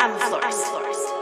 I'm a florist. I'm florist.